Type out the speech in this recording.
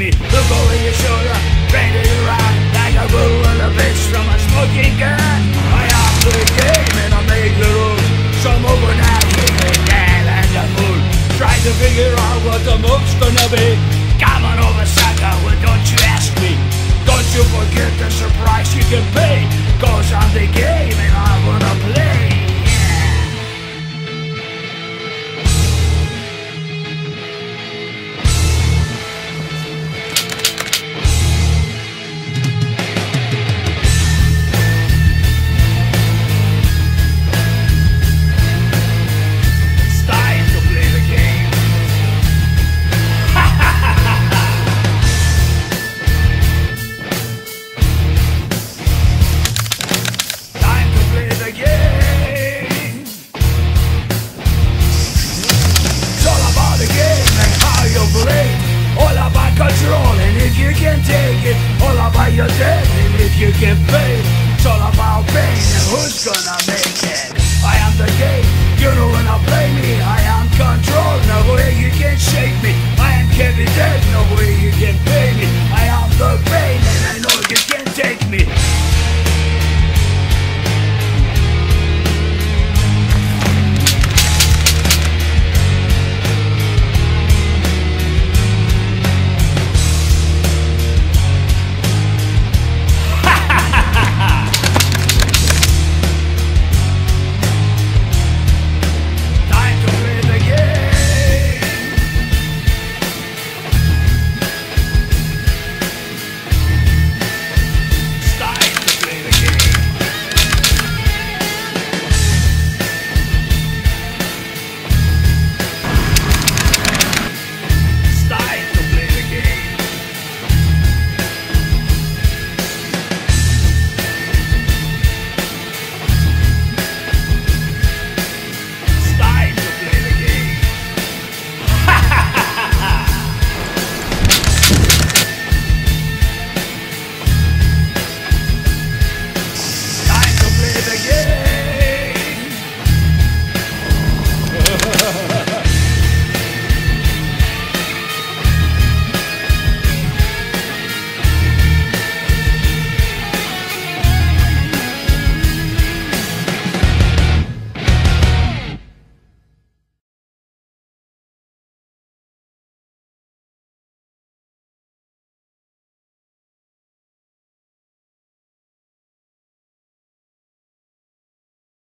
me. Look over your shoulder, ready to ride Like a bull and a bitch from a smoking gun. I am the game and I make the rules. Some overnight the dad and the fool. Try to figure out what the move's gonna be. Come on over, sucker, well don't you ask me. Don't you forget the surprise you can pay. Cause I'm the game and I wanna play can take it. All about your debt and if you can pay.